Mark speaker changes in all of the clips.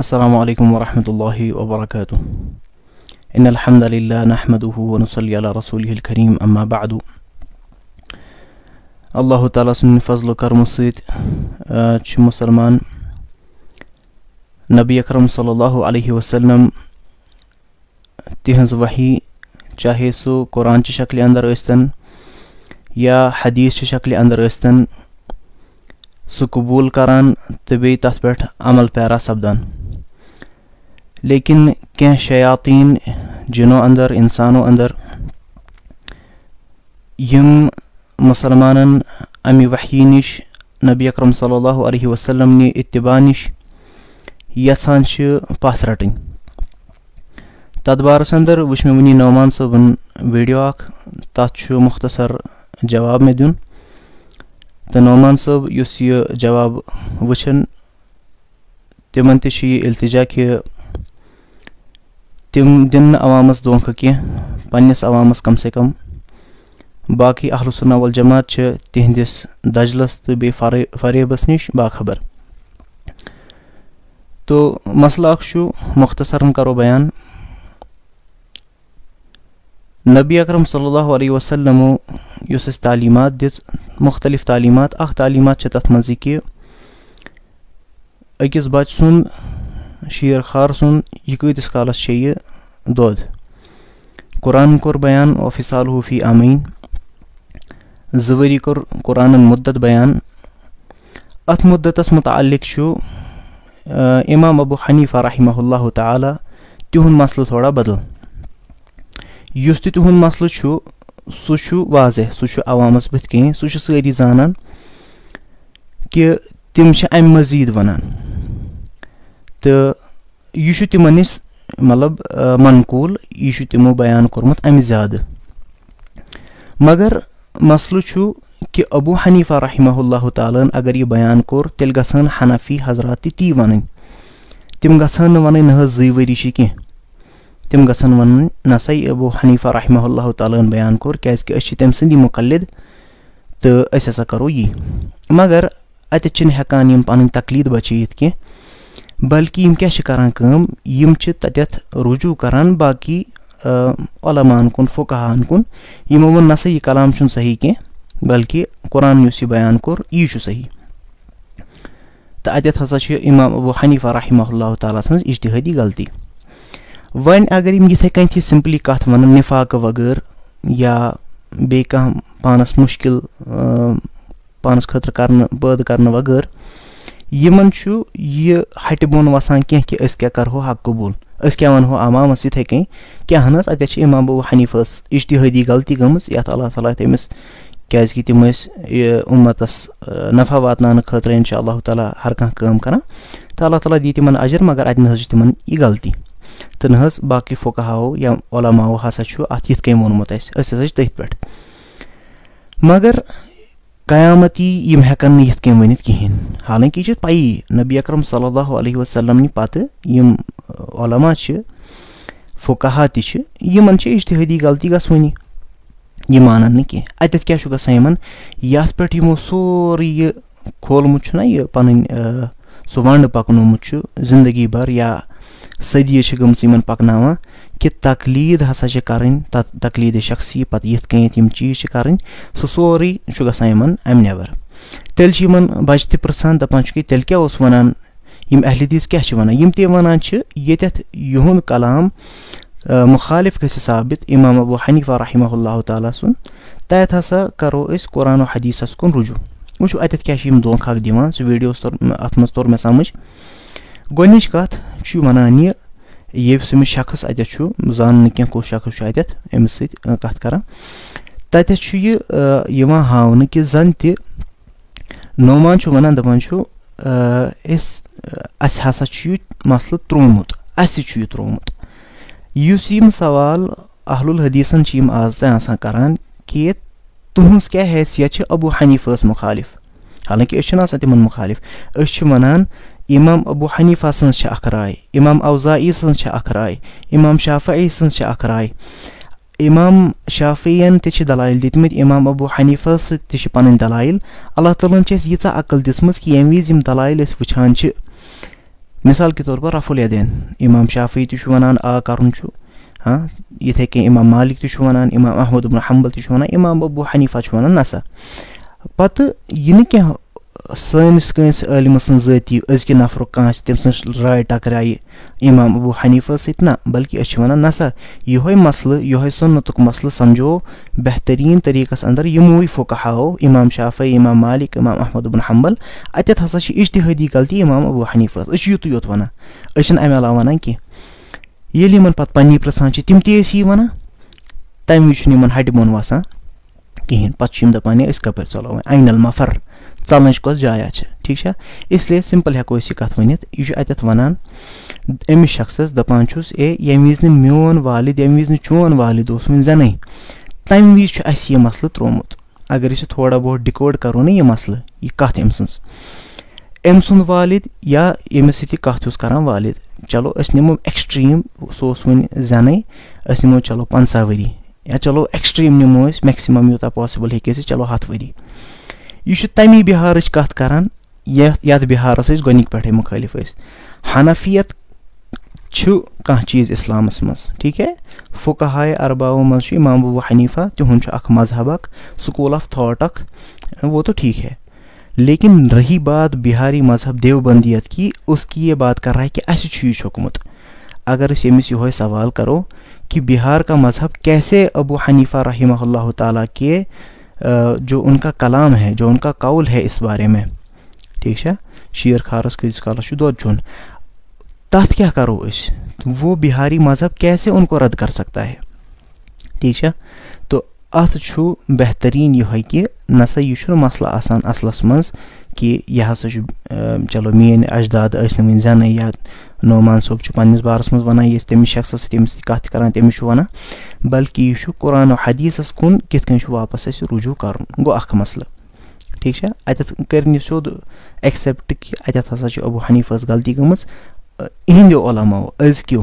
Speaker 1: السلام علیکم ورحمۃ اللہ وبرکاتہ إن الحمد للہ نحمد ونصلی علی رسول الکریم أما بعد. اللہ تعالیٰ سٕنٛدِ فضل و کرمہٕ سۭتۍ چھِ مُسلمان. نبی اکرم صلی اللہ علیہ وسلم تِہنٛز وحی چاہے سُہ قرآن چہِ شکلہِ أندر ٲسۍتن یا حدیٖث چہِ شکلہِ أندر ٲسۍتن سُہ قبوٗل کران تہٕ بیٚیہِ عمل پیرا سپدان لیکن کینٛہہ شیاطیٖن جِنو اندر اِنسانو اندر یِم مُسلمانن امہِ وحی نِش، نبی اکرم صلی اللہ علیہ وسلم نہِ اطباع نِش یژھان چھِ پتھ رٹٕنۍ تتھ بارس اندر وٕچھ مےٚ وٕنی نعمان صٲبن ویٖڈیو اکھ تتھ مختصر جواب مےٚ دیُن تہٕ نعمان صٲب یُس یہِ جواب وٕچھن، تِمن تہِ چھُ التجا تِم دِن نہٕ عوامس دھونٛکھٕ کینٛہہ، پننس عوامس کم سے کم۔ باقٕے اہلُسُن اول جماعت چھِ تِہنٛدِس دجلس تہٕ بیٚیہِ فرے فریبس نِش باخبر۔ تو مسلہٕ اکھ چھُ مختصرن کرو بیان۔ نبی اکرم صلی اللہ علیہ وسلمو یُس اَسہِ تعلیٖمات دِژ، مختلف تعلیٖمات، اکھ تعلیٖمات چھِ تتھ منٛز یہِ کہِ، أکِس بچہٕ سُنٛد شیر خار سُنٛد یہِ کۭتِس کالس چیٚیہِ دۄد قۄرانن کوٚر بیان اوفِسال ہوٗفی آمیٖن۔ زٕ ؤری کوٚر قۄرانن مُدت بیان۔ اتھ مُدتس مُتعلق چھُ امام ابوٗ حنیٖفا رحمہ اللہ تعالیٰ تِہُنٛد مسلہٕ تھوڑا بدل۔ یُس تہِ تِہُنٛد مسلہٕ چھُ سُہ چھُ واضح سُہ چھُ عوامس بٕتھِ کَنۍ سُہ چھُ سٲری زانان کہِ تِم چھِ امہِ مٔزیٖد ونان تہٕ یہِ چھُ تِمن نِش مطلب منقوٗل، یہِ چھُ تِمو بیان کوٚرمُت امہِ زیادٕ۔ مگر مسلہٕ چھُ کہِ ابوٗ حنیٖفا رحمہ اللہ تعالیٰ ہن اگر یہِ بیان کوٚر، تیٚلہِ گژھن حنفی حضرات تہِ تی ونٕنۍ۔ تِم گژھن نہٕ ونٕنۍ نہ حظ زٕے ؤری چھِ کینٛہہ۔ تِم گژھن ونٕنۍ نہ سا یہِ ابوٗ حنیٖفا رحمہ اللہ تعالیٰ ہن بیان کوٚر کیازِ کہِ أسۍ چھِ تٔمۍ سٕنٛدی مُقلِد تہٕ أسۍ ہسا کرو یی۔ مگر اتٮ۪تھ چھِنہٕ ہٮ۪کان یِم پنٕنۍ تکلیٖد بچٲیِتھ کینٛہہ۔ بلکہِ یِم کیاہ چھِ کران کٲم یِم چھِ تتٮ۪تھ رجوٗع کران باقٕے علماہن کُن فُکہن کُن۔ یِمو ووٚن نہ سا یہِ کلام چھُنہٕ صحیح کینٛہہ بلکہِ قۄران یُس یہِ بیان کوٚر یی چھُ صحیح۔ تہٕ اتٮ۪تھ ہسا امام ابوٗ حنیٖفا رحمہ اللہ تعالیٰ سٕنٛز اِجتِہٲدی غلطی۔ وۄنۍ اگر یِم یِتھٕے کٔنۍ سمپلی کتھ ونان نِفاقہٕ وغٲر یا بیٚیہِ کانٛہہ پانس مُشکِل پانس خٲطرٕ کرنہٕ پٲدٕ کرنہٕ وغٲر یِمن چھُ یہِ ہٹہِ بۄن وسان کینٛہہ کہِ أسۍ کیٛاہ کرہو حق قبوٗل؟ أسۍ کیٛاہ ونہو عوامس یِتھٕے کٔنۍ؟ کیٛاہ حظ اتٮ۪تھ چھِ امام ابوٗ حنیٖفس اِجتِہٲدی غلطی گٔمٕژ، یتھ اللہ تعالیٰ تٔمِس کیازِ کہِ تِم ٲسۍ، یہِ اُمتس نفع واتناونہٕ خٲطرٕ انشاء اللہ تعالیٰ ہر کانٛہہ کٲم کران۔ تہٕ اللہ تعالیٰ دی تِمن اجر، مگر اتہِ نہ حظ چھِ تِمن یہِ غلطی۔ تہٕ نہ حظ باقٕے یا علماو ہسا چھُ اتھ یِتھ کٔنۍ ووٚنمُت اسہِ۔ أسۍ ہسا چھِ تٔتھۍ پٮ۪ٹھ۔ مگر قیامت یی یِم ہٮ۪کن نہٕ یِتھ کٔنۍ ؤنِتھ کِہینۍ۔ حالانکہِ نبی اکرم صلی اللہ علیہ وسلم نہِ پتہٕ یِم علما چھِ فُکہ تہِ غلطی گژھوٕنی۔ یہِ مانان نہٕ کینٛہہ۔ اَتٮ۪تھ کیٛاہ چھُ گژھان یِمن؟ یتھ پٮ۪ٹھ یِمو سورُے یہِ کھولمُت چھُنہ یہِ پنٕنۍ زندگی بھر یا صدیہِ چھِ گٔمژ کہِ تکلیٖد ہسا چھِ کرٕنۍ، تتھ تکلیٖدِ شخصی پتہٕ یِتھ کٔنٮ۪تھ یِم چیٖز چھِ کرٕنۍ، سُہ سورُے چھُ گژھان یِمن امہِ نٮ۪بر تیٚلہِ چھِ یِمن تہِ دپان چھُ کہِ تیٚلہِ کیٛاہ اوس ونان؟ یِم اہلِ دیٖس کیٛاہ چھِ ونان؟ یِم تہِ ونان چھِ، ییٚتٮ۪تھ یِہُنٛد کلام مُخالِف گژھِ ثابت اِمام ابوٗ حنیٖفا رحمہ اللہ تعالیٰ سُنٛد، تتٮ۪تھ ہسا کرو أسۍ قۄران و حدیٖثس کُن رجوٗع۔ وٕچھو اتٮ۪تھ کیٛاہ چھِ یِم دھونٛکھٕ اکھ دِوان، سُہ ویٖڈیوس توٚر اتھ منٛز توٚر مےٚ گۄڈنِچ کتھ چھُ ونان یہِ ییٚمِس أمِس شخص اَتٮ۪تھ چھُ زانہٕ کینٛہہ کُس شخص چھُ اَتٮ۪تھ أمِس سۭتۍ کتھ کران تتٮ۪تھ چھُ یہِ یِوان ہاونہٕ کہِ زن تہِ نعمان چھُ ونان دپان چھُ أسۍ ہسا چھُ یہِ مسلہٕ ترٛوومُت اسہِ چھُ یہِ ترٛوومُت یُس یِم سوال اہل الحدیٖثن چھِ یِم آز تام آسان کران کہِ تُہنٛز کیٛاہ حیثیت چھِ ابوٗ حنیٖفس مُخالِف حالانکہِ أسۍ چھِنہٕ آسان مُخالِف أسۍ چھِ ونان اِمام ابوٗ حنیٖفا سٕنٛز چھِ اکھ راے اِمام اوزایی سٕنٛز چھِ اکھ راے اِمام شافعی سٕنٛز چھِ اکھ راے اِمام شافین تہِ چھِ دلایل دِتمٕتۍ اِمام ابوٗ حنیٖفا سۭتۍ تہِ چھِ پنٕنۍ دلایل اللہ تعالیٰ ہن چھِ اَسہِ ییٖژاہ عقل دِژمٕژ کہِ ییٚمہِ وِزِ یِم دلایل أسۍ وٕچھان چھِ مثال کے طور پر رف الدین امام شافی تہ ونان آ کرن ہاں یتھے کن امام مالک تہ ونان امام سٲنِس کٲنٛسہِ عٲلمہٕ سٕنٛز ذٲتی أزکہِ نفرُک کانٛہہ تٔمۍ سٕنٛز راے ٹکرایہِ اِمام ابوٗ حنیٖفَس سۭتۍ نہ، بلکہِ أسۍ چھِ وَنان نسا یِہوے مسلہٕ، یِہوے سُنتُک مسلہٕ سمجھو، بہتریٖن طریٖقس انٛدر یِموٕے فُکہاو اِمام شافی اِمام مالِک، اِمام احمد ابن حمبل اَتٮ۪تھ ہسا چھِ اِجتِہٲدی غلطی اِمام ابوٗ حنیٖفَس أسۍ چھِ یُتُے یوت وَنان۔ أسۍ چھِنہٕ اَمہِ علاوٕ وَنان کینٛہہ۔ ییٚلہِ یِمن پتہٕ پننی پرٛژھان چھِ، تِم تہِ ٲسۍ یی وَنان، تَمہِ وِزِ چھُنہٕ یِمن ہٹہِ بۄن وسان کِہیٖنۍ۔ پتہٕ چھِ یِم دپان ہے أسۍ کپٲرۍ ژَلو وۄنۍ اینل مفر ژلنٕچ کۄس جایا چھِ، ٹھیٖک چھا؟ اسلیے سِمپٕل ہٮ۪کو أسۍ یہِ کَتھ ؤنِتھ، یہِ چھُ اَتٮ۪تھ وَنان، أمِس شخصس دَپان چھُس، اے، ییٚمہِ وِزِ نہٕ میون والِد، ییٚمہِ وِزِ نہٕ چون والِد اوس، وٕنہِ زٮ۪نٕے تَمہِ وِزِ چھُ اَسہِ یہِ مسلہٕ ترٛوومُت۔ اگر أسۍ یہِ تھوڑا بہت ڈِکوڈ کرو نہ یہِ مسلہٕ، یہِ کَتھ أمۍ سٕنٛز۔ أمۍ سُنٛد والِد یا ییٚمِس سۭتۍ یہِ کَتھ اوس کران والِد، چلو أسۍ نِمو ایٚکٕسٹریٖم، سُہ اوس وٕنہِ زٮ۪نٕے أسۍ نِمو چلو پنٛژاہ ؤری، یا چلو ایٚکٕسٹریٖم نِمو أسۍ، میکسِمم یوٗتاہ پاسِبٕل ہیٚکہِ ٲسِتھ چلو ہتھ ؤری۔ یہ تمی بہارٕچ کَتھ کران، یتھ یتھ بِہارس أسۍ گۄڈنِکۍ پٮ۪ٹھے مُخٲلِف ٲسۍ۔ حنفیت چھُ کانٛہہ چیٖز اِسلامس منٛز، ٹھیٖک ہے؟ فُکہاے ارباو منٛز چھُ اِمام ابوٗ حنیٖفا تِہُنٛد چھُ اکھ مذہب اکھ، سکوٗل آف تھاٹ اکھ، وہ تو ٹھیٖک ہے۔ لیکن رہی بات بِہاری مذہب دیوبندیت کی، اس کی یہ بات کر رہا ہے کہ اَسہِ چھُ یہِ چھوٚکمُت اگر أسۍ أمِس یِہوے سوال کرو کہ بِہار کا مذہب کیسے ابوٗ حنیٖفا رحمہ اللہ تعالیٰ کے جو ان کا کلام ہے، جو ان کا قول ہے اس بارے میں۔ ٹھیک چھا شیر خارس کۭتِس کالس چھُ دۄد چیوٚن تتھ کیا کرو اس؟ وہ بہاری مذہب کیسے ان کو رد کر سکتا ہے؟ ٹھیک چھا تو اتھ بہترین یہ یِہوے نسا یہ چھُنہٕ مسلہٕ آسان اصلس منٛز کہِ یہِ ہسا چھُ چلو میٲنۍ اجداد ٲسۍ نہٕ وٕنہِ زٮ۪نٕے یا نعمان صٲب چھُ پننِس بارس منٛز ونان یہِ تٔمِس شخصس سۭتۍ تٔمِس سۭتۍ کتھ کران، تٔمِس چھُ ونان، بلکہِ یہِ چھُ قۄران حدیٖثس کُن کِتھ کٔنۍ چھُ واپس اَسہِ رجوٗع کرُن، گوٚو اکھ مسلہٕ۔ ٹھیٖک چھا؟ اَتٮ۪تھ کٔرۍ نہٕ سیوٚد ایٚکسیپٹ کہِ اَتٮ۪تھ ہسا چھِ ابوٗ حنیٖفس غلطی گٔمٕژ۔ یِہنٛدیو علماو، أزکیو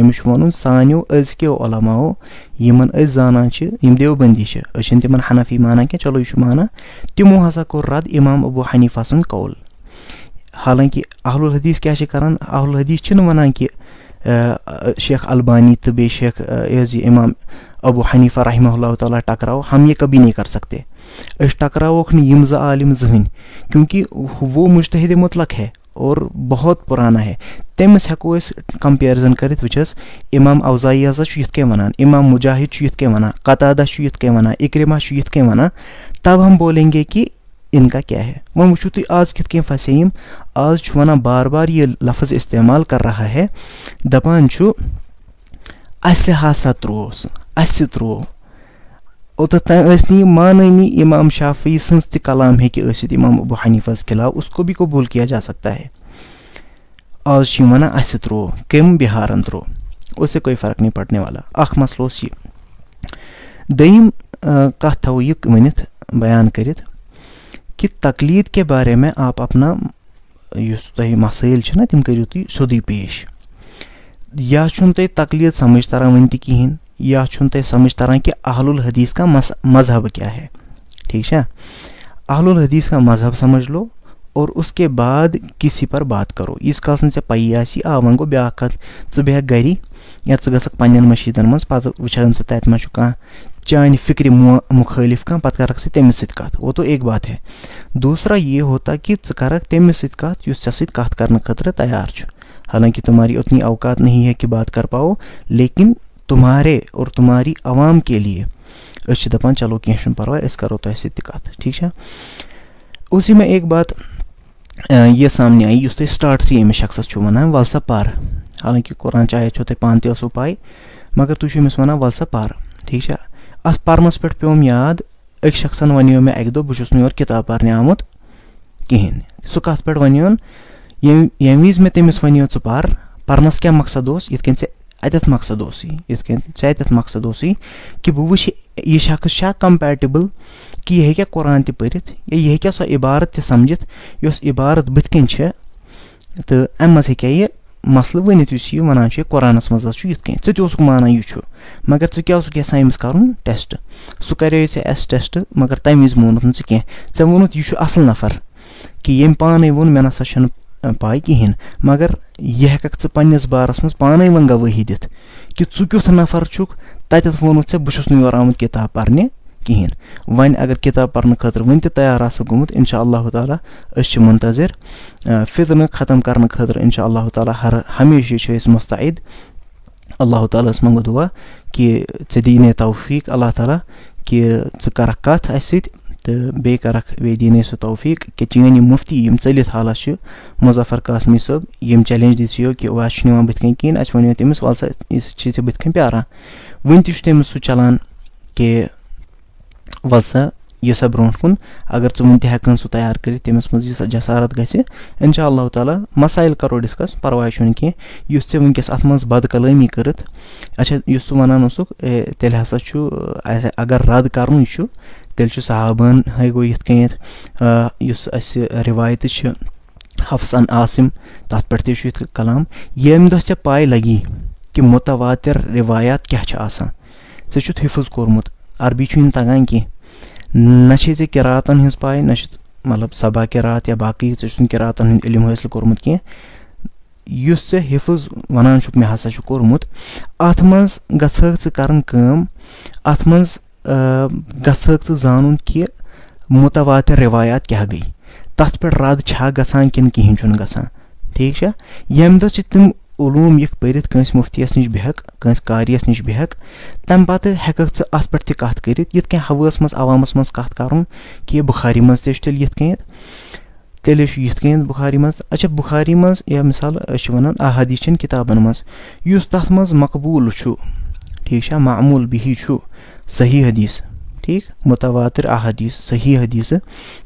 Speaker 1: أمِس چھُ وَنُن سانیو أزکیو علماو یِمن أسۍ زانان چھِ یِم دیوبندی چھِ أسۍ چھِنہٕ تِمن حنفی مانان کینٛہہ چلو یہِ چھُ مانان تِمو ہسا کوٚر رد اِمام ابوٗ حنیٖفا سُنٛد قول حالانکہِ اہل الحدیٖث کیٛاہ چھِ کران اہل الحدیٖث چھِنہٕ وَنان کہِ شیخ البانی تہٕ بیٚیہِ شیخ یہِ حظ یہِ اِمام ابوٗ رحمہ اللہ تعالیٰ ٹکراو ہم یہ کبھی نہیں کر سکتے أسۍ ٹکراووکھ نہٕ یِم زٕ عالِم زٕہٕنۍ کیونکہِ وہ مُجتحدِ مُطلق ہے اور بہت پُرانا ہے۔ تٔمِس ہٮ۪کو أسۍ کمپیرزن کٔرِتھ وٕچھ حظ اِمام اوزایی ہسا چھُ یِتھ کٔنۍ وَنان، اِمام مُجاہد چھُ یِتھ کٔنۍ وَنان قطعدہ چھُ یِتھ کٔنۍ وَنان اِکرِما چھُ یِتھ کٔنۍ وَنان۔ تب ہم بولیں گے کہِ اِن کا کیٛاہ ہے۔ وۄنۍ وٕچھِو تُہۍ آز کِتھ کٔنۍ پھسے یِم آز چھُ وَنان بار بار یہِ لفظ استعمال کر رہا ہے۔ دَپان چھُ، اَسہِ ہسا ترٛوو سُہ اَسہِ ترٛوو اوٚتَتھ تام ٲسۍ نہٕ یہِ مانٲنی اِمام شافی سٕنٛز تہِ کلام ہیٚکہِ ٲسِتھ اِمام ابوٗ حنیٖفَس خِلاف اس کو بھی قبوٗل کیا جا سکتا ہے۔ آز چھِ یِم وَنان اَسہِ ترٛوو کٔمۍ بِہارَن ترٛوو اس سے کوئی فرق نہیں پڑنے والا۔ اکھ مسلہٕ اوس یہِ۔ دوٚیِم کَتھ تھاوو یہِ ؤنِتھ بیان کٔرِتھ کہِ تقلیٖد کے بارے میں آپ اپنا یُس تۄہہِ مسٲیِل چھِ نہ تِم کٔرِو تُہۍ سیوٚدُے پیش۔ یا چھُنہٕ تۄہہِ تقلیٖد سمجھ تران وٕنہِ تہِ کِہیٖنۍ یا چھُنہٕ سمجھ تران کہِ اہل الحدیٖث کا مذہب کیٛاہ ہے۔ ٹھیٖک چھا؟ اہل الحدیٖث کا مذہب سمجھ لو اور اس کے بعد کسی پر بات کرو۔ ییٖتِس کالس نہٕ ژےٚ آسی آ وۄنۍ گوٚو بیٛاکھ کَتھ ژٕ یا ژٕ گژھکھ پنٛنٮ۪ن مٔشیٖدَن منٛز پَتہٕ وٕچھان ژٕ تَتہِ ما چھُ کانٛہہ چانہِ فِکرِ مُخٲلِف کانٛہہ پَتہٕ کَرکھ ژٕ تٔمِس وہ تو ایک بات ہے۔ دوٗسرا یہِ ہوتا کہِ ژٕ کَرکھ تٔمِس سۭتۍ کَتھ یُس ژےٚ سۭتۍ کَتھ تیار چھُ حالانکہِ تُمہاری اتنی اوقات نہیں ہے کہِ بات کر پاو لیکِن تُمہارے اور تُمہاری عوام کے لیے۔ أسۍ چھِ دَپان چلو کیٚنٛہہ چھُنہٕ پَرواے أسۍ کَرو تۄہہِ سۭتۍ تہِ کَتھ ٹھیٖک چھا اُسی میں ایک بات یہِ سامنے آیہِ یُس تۄہہِ سٹاٹسٕے أمِس شخصَس چھُو وَنان وَل سا پَر حالانکہِ قۄران چاہے چھو تۄہہِ پانہٕ تہِ ٲسوٕ پَے مگر تُہۍ چھُو أمِس وَنان وَل سا پَر ٹھیٖک چھا اَتھ پَرنَس پٮ۪ٹھ پیوٚم یاد أکۍ شخصَن وَنیو مےٚ اَکہِ دۄہ بہٕ چھُس نہٕ یورٕ کِتاب پَرنہِ آمُت کِہیٖنۍ سُہ کَتھ پٮ۪ٹھ وَنیون ییٚمہِ ییٚمہِ وِزِ مےٚ تٔمِس وَنیو ژٕ پَر پَرنَس کیٛاہ مقصد اوس یِتھ کٔنۍ ژےٚ اَتٮ۪تھ مقصد اوسُے یِتھ کٔنۍ ژےٚ اَتٮ۪تھ مقصد اوسُے کہِ بہٕ وٕچھِ یہِ شخص چھا کَمپیٹِبٕل کہِ یہِ ہیٚکیٛاہ قۄران تہِ پٔرِتھ یا یہِ ہیٚکیٛاہ سۄ عبارت تہِ سَمجِتھ یۄس عبارت بٕتھِ کَنۍ چھےٚ تہٕ اَمہِ منٛز ہیٚکیٛاہ یہِ مسلہٕ ؤنِتھ یُس یہِ وَنان چھُ قۄرانَس منٛز حظ چھُ یِتھ کٔنۍ۔ ژٕ تہِ اوسُکھ مانان یہِ چھُ، مگر ژٕ کیٛاہ اوسُکھ یَژھان أمِس کَرُن؟ ٹٮ۪سٹ سُہ کَریو ژےٚ اَسہِ ٹٮ۪سٹ مگر تَمہِ وِزِ مونُتھ نہٕ ژٕ کینٛہہ۔ ژےٚ ووٚنُتھ یہِ چھُ اَصٕل نفر، کہِ ییٚمۍ پانَے ووٚن مےٚ نہ سا چھُنہٕ پاے کِہیٖنۍ مگر یہِ ہٮ۪ککھ ژٕ پنٛنِس بارس منٛز پانَے وۄنۍ گوٲہی دِتھ کہِ ژٕ کیُتھ نفر چھُکھ تَتٮ۪تھ ووٚنُتھ ژےٚ بہٕ چھُس نہٕ یور آمُت کِتاب پرنہِ؟ کِہیٖنۍ وۄنۍ اگر کِتاب پرنہٕ خٲطرٕ وٕنہِ تہِ تیار آسکھ گوٚمُت اِنشاء اللہ تعالیٰ أسۍ چھِ مُنتظر فِطنہٕ ختم کرنہٕ خٲطرٕ اِنشاء اللہ تعالیٰ ہر ہمیشہِ چھِ أسۍ مُستعد۔ اللہ تعالیٰ ہَس منٛگو دُعا کہِ ژےٚ دیٖنے توفیٖق، اللہ تعالیٰ کہِ ژٕ کَرکھ کَتھ اَسہِ سۭتۍ۔ تو بیٚیہِ کرک بیٚیہِ دیٖنے سُہ توفیٖق کہِ چٲنۍ یِم مُفتی یِم ژٔلِتھ حالَس چھِ مُظفر قاسمی صٲب یِم چیلینج دِژیو کہِ اَسہِ چھُنہٕ یِوان بٕتھِ کَنۍ کِہیٖنۍ اَسہِ وَنیو تٔمِس وَلہٕ سا چھِ ژےٚ بٕتھِ کَنۍ پیٛاران وٕنہِ تہِ چھُ تٔمِس سُہ چَلان کہِ سا یہِ سا برونٛٹھ کُن اگر ژٕ وٕنہِ تہِ ہٮ۪کہٕ سُہ تیار کٔرِتھ تٔمِس منٛز ییٖژاہ جَسارت گژھِ اِنشاء اللہ تعالیٰ مَسایِل کَرو ڈِسکَس پَرواے چھُنہٕ کینٛہہ یُس ژےٚ وٕنکٮ۪س اَتھ منٛز بد کٔرٕتھ اچھا یُس ژٕ وَنان اوسُکھ تیٚلہِ ہسا چھُ اگر رد کَرنُے چھُ تیٚلہِ چھُ صحابن ہے گوٚو یِتھ کٔنٮ۪تھ یُس اَسہِ رِوایتہٕ چھِ حفظن عاصِم تَتھ پٮ۪ٹھ تہِ چھُ یِتھ کلام ییٚمہِ دۄہ ژےٚ پاے لگی کہِ مُتواتِر رِوایات کیٛاہ چھِ آسان ژےٚ چھُتھ حِفظ کوٚرمُت عربی چھُے نہٕ تگان کینٛہہ نہ چھے ژےٚ کِراتَن ہِنٛز پاے نہ چھِ مطلب سبا کِرات یا باقٕے ژےٚ چھُتھ نہٕ کِراتَن ہُنٛد علم حٲصِل کوٚرمُت کینٛہہ۔ یُس ژےٚ حِفظ وَنان چھُکھ، مےٚ ہسا چھُ کوٚرمُت۔ اَتھ منٛز گژھکھ ژٕ کَرٕنۍ کٲم، اَتھ منٛز گژھکھ ژٕ زانُن کہِ مُتواتِر رِوایات کیٛاہ گٔے۔ تَتھ پٮ۪ٹھ رد چھا گژھان کِنہٕ کِہیٖنۍ چھُنہٕ گژھان۔ ٹھیٖک چھا؟ ییٚمہِ دۄہ چھِ تِم علوٗم یِکھ پٔرِتھ کٲنٛسہِ مُفتِیَس نِش بیٚہکھ کٲنٛسہِ قاریَس نِش بیٚہکھ تَمہِ پَتہٕ ہٮ۪کَکھ ژٕ اَتھ پٮ۪ٹھ تہِ کَتھ کٔرِتھ، یِتھ کٔنۍ ہَوہَس منٛز، عوامَس منٛز کَتھ کَرُن کہِ بُخاری منٛز تہِ چھُ تیٚلہِ یِتھ کٔنٮ۪تھ تیٚلہِ چھُ یِتھ کٔنٮ۪تھ بُخاری منٛز۔ اچھا بُخاری منٛز یا مِثال أسۍ چھِ وَنان احادیٖث کِتابَن منٛز، یُس تَتھ منٛز مقبوٗل چھُ، ٹھیٖک چھا؟ معموٗل بِہی چھُ، صحیح حدیٖث، ٹھیٖک؟ مُتواتِر احادیٖث، صحیح حدیٖثہٕ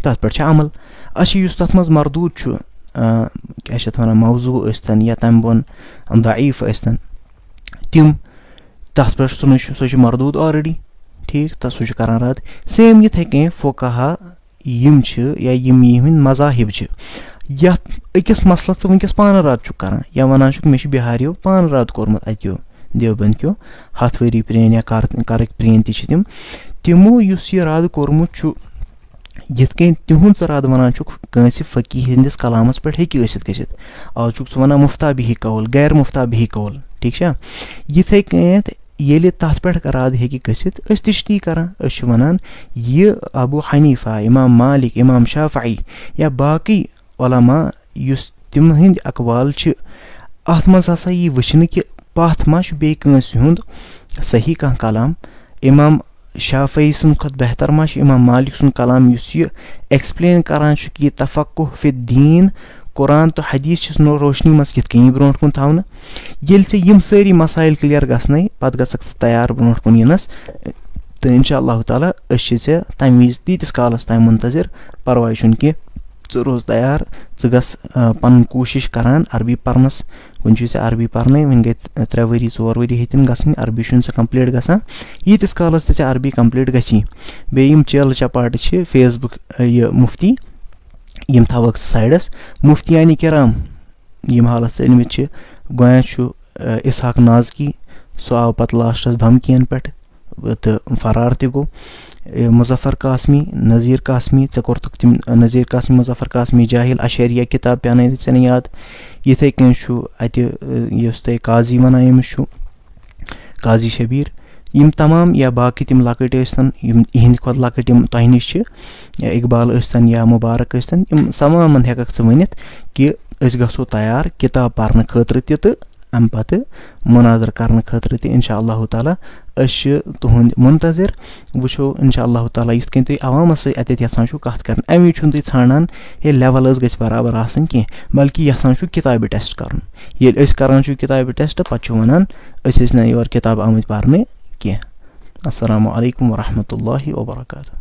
Speaker 1: تَتھ پٮ۪ٹھ چھِ عمل۔ اچھا یُس تَتھ منٛز مردوٗد چھُ کیٛاہ چھِ اَتھ وَنان موضوٗع ٲسۍتَن یا تَمہِ بۄن دعیٖف ٲسۍتَن تِم تَتھ پٮ۪ٹھ سُہ نہٕ چھُ سُہ چھُ مردوٗد آلرٔڈی ٹھیٖک؟ تہٕ سُہ چھُ کَران رد سیم یِتھَے کٔنۍ فوکاہا یِم چھِ یا یِم یِہِنٛدۍ مذاہِب چھِ۔ یَتھ أکِس مَسلَس ژٕ وٕنکٮ۪س پانہٕ رد چھُکھ کَران یا وَنان چھُکھ مےٚ چھُ بِہاریو پانہٕ رد کوٚرمُت اَتیو۔ دیوبنٛد کیو۔ ہَتھ ؤری پرٛٲنۍ یا کَر کَرٕکۍ پرٛٲنۍ تہِ چھِ تِم۔ تِمو یُس یہِ رد کوٚرمُت چھُ۔ یِتھ کٔنۍ تِہُنٛد ژٕ رد وَنان چھُکھ کٲنٛسہِ فقی ہِنٛدِس کلامَس پٮ۪ٹھ ہیٚکہِ ٲسِتھ گٔژھِتھ۔ آز چھُکھ ژٕ وَنان مُفتابی قول غیر مُفتابی قول، ٹھیٖک چھا؟ یِتھَے کٔنٮ۪تھ ییٚلہِ تَتھ پٮ۪ٹھ رد ہیٚکہِ گٔژھِتھ، أسۍ تہِ چھِ تی کَران۔ أسۍ چھِ وَنان یہِ ابوٗ حنیٖفا اِمام مالِک، اِمام شافعی یا باقٕے علما یُس تِم ہٕنٛدۍ اقوال چھِ، اَتھ منٛز ہسا یی وٕچھنہٕ کہِ پَتھ ما چھُ بیٚیہِ کٲنٛسہِ ہُنٛد صحیح کانٛہہ کلام۔ اِمام شافعی سٕنٛدِ کھۄتہٕ بہتر ما چھُ اِمام مالِک سُنٛد کلام یُس یہِ ایٚکٕسپلین کران چھُ کہِ یہِ تفق فِت دیٖن قۄران تہٕ حدیٖث چھُس نہٕ روشنی منٛز کِتھ کٔنی برونٛٹھ کُن تھاونہٕ ییٚلہِ ژےٚ یِم سٲری مسایل کٕلیر گژھنَے پَتہٕ گژھکھ ژٕ تیار برونٛٹھ کُن یِنَس تہٕ اِنشاء اللہ تعالیٰ أسۍ چھِ ژےٚ تَمہِ وِزِ تیٖتِس کالَس تام مُنتظر پَرواے چھُنہٕ کینٛہہ ژٕ روز تیار ژٕ گژھ پَنٕنۍ کوٗشِش کَران عربی پَرنَس وٕنہِ چھُے ژےٚ عربی پَرنَے وٕنہِ گٔے ترٛےٚ ؤری ژور ؤری ہیٚتِنۍ گژھٕنۍ عربی چھُنہٕ ژےٚ کَمپٕلیٖٹ گژھان ییٖتِس کالَس تہِ ژےٚ عربی کَمپٕلیٖٹ گژھی بیٚیہِ یِم چیلہٕ چَپاٹہٕ چھِ فیس بُک یہِ مُفتی، یِم تھاوَکھ ژٕ سایڈَس مُفتِیانی کِرام، یِم حالَس ژٕ أنۍمٕتۍ چھِ گویا چھُ اِسحاق نازکی سُہ آو پَتہٕ لاسٹَس دھمکِیَن پٮ۪ٹھ تہٕ فرار تہِ گوٚو مُظفر قاسمی، نذیٖر قاسمی ژےٚ کوٚرتھُکھ تِم نذیٖر قاسمی، مُظفر قاسمی، جاہِل اَشریہ کِتاب پیٛانٲیِتھ ژےٚ نہٕ یاد۔ یِتھَے کٔنۍ چھُ اَتہِ یُس تۄہہِ قاضی وَنان أمِس چھُ قاضی شبیٖر۔ یِم تمام یا باقٕے تِم لۄکٕٹۍ ٲسۍتَن یِم یِہِنٛدِ کھۄتہٕ لۄکٕٹۍ یِم تۄہہِ نِش چھِ یا اقبال ٲسۍتَن یا مُبارک ٲسۍتَن یِم تمامَن ہٮ۪کَکھ ژٕ ؤنِتھ کہِ أسۍ گژھو تیار کِتاب پَرنہٕ خٲطرٕ تہِ تہٕ اَمہِ پَتہٕ مُناظر کَرنہٕ خٲطرٕ تہِ اِنشاء اللہ تعالیٰ أسۍ چھِ تُہُنٛدۍ مُنتظر وٕچھو اِنشاء اللہ تعالیٰ یِتھ کٔنۍ تُہۍ عوامَس سۭتۍ اَتٮ۪تھ یَژھان چھُو کَتھ کَرٕنۍ اَمہِ چھُنہٕ تُہۍ ہے لٮ۪وَل حظ گژھِ برابر آسٕنۍ کینٛہہ بلکہِ یَژھان چھُ کِتابہِ ٹٮ۪سٹ کَرُن ییٚلہِ أسۍ کَران چھُ کِتابہِ ٹٮ۪سٹ پَتہٕ چھُ وَنان أسۍ ٲسۍ نہٕ یورٕ کِتاب آمٕتۍ پَرنہِ علیکُم اللہ وبرکاتہ